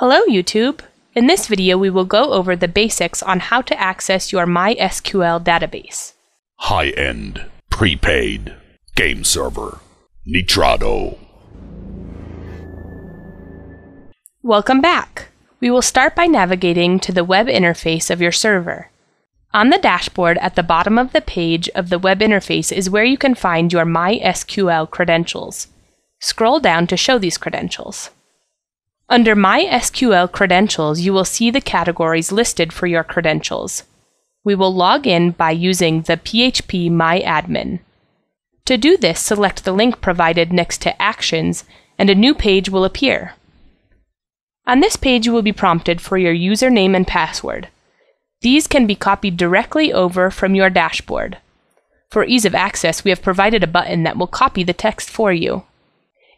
Hello YouTube! In this video we will go over the basics on how to access your MySQL database. High-end, prepaid, game server, Nitrado. Welcome back! We will start by navigating to the web interface of your server. On the dashboard at the bottom of the page of the web interface is where you can find your MySQL credentials. Scroll down to show these credentials. Under MySQL credentials, you will see the categories listed for your credentials. We will log in by using the PHP MyAdmin. To do this, select the link provided next to Actions and a new page will appear. On this page, you will be prompted for your username and password. These can be copied directly over from your dashboard. For ease of access, we have provided a button that will copy the text for you.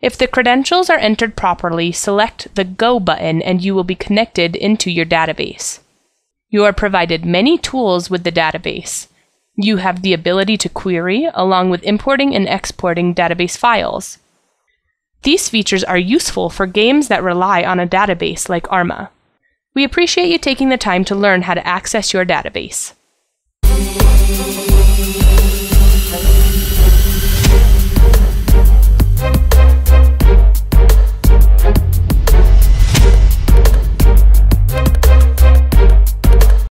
If the credentials are entered properly, select the Go button and you will be connected into your database. You are provided many tools with the database. You have the ability to query, along with importing and exporting database files. These features are useful for games that rely on a database like Arma. We appreciate you taking the time to learn how to access your database.